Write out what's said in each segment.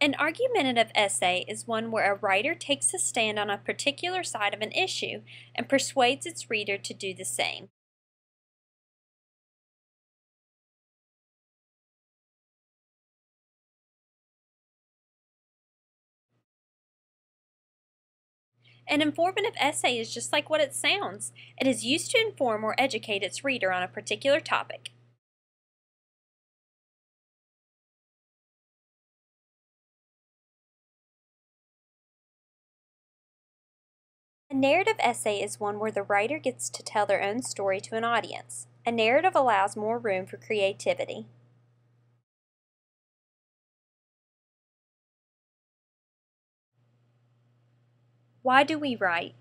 An argumentative essay is one where a writer takes a stand on a particular side of an issue and persuades its reader to do the same. An informative essay is just like what it sounds. It is used to inform or educate its reader on a particular topic. A narrative essay is one where the writer gets to tell their own story to an audience. A narrative allows more room for creativity. Why do we write?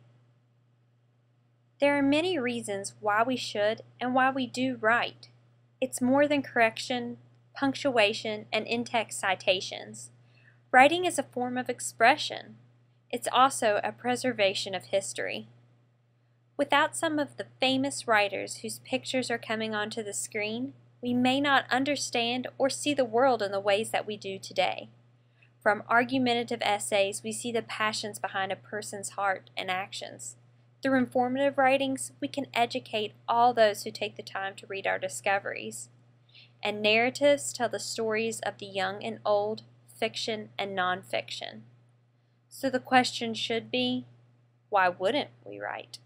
There are many reasons why we should and why we do write. It's more than correction, punctuation, and in-text citations. Writing is a form of expression. It's also a preservation of history. Without some of the famous writers whose pictures are coming onto the screen, we may not understand or see the world in the ways that we do today. From argumentative essays, we see the passions behind a person's heart and actions. Through informative writings, we can educate all those who take the time to read our discoveries. And narratives tell the stories of the young and old, fiction and nonfiction. So the question should be, why wouldn't we write?